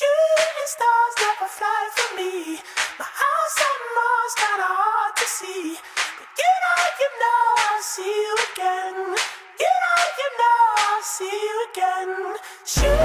Shooting stars never fly for me. My house on Mars kinda hard to see. But you know, you know, I'll see you again. You know, you know, I'll see you again. Shooting